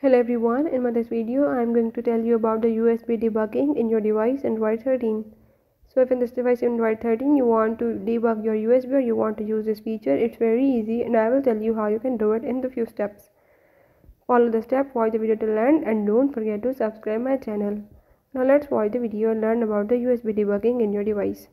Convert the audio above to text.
Hello everyone, in my this video I am going to tell you about the USB debugging in your device Android 13. So if in this device Android 13 you want to debug your USB or you want to use this feature, it's very easy and I will tell you how you can do it in the few steps. Follow the step, watch the video till end and don't forget to subscribe my channel. Now let's watch the video and learn about the USB debugging in your device.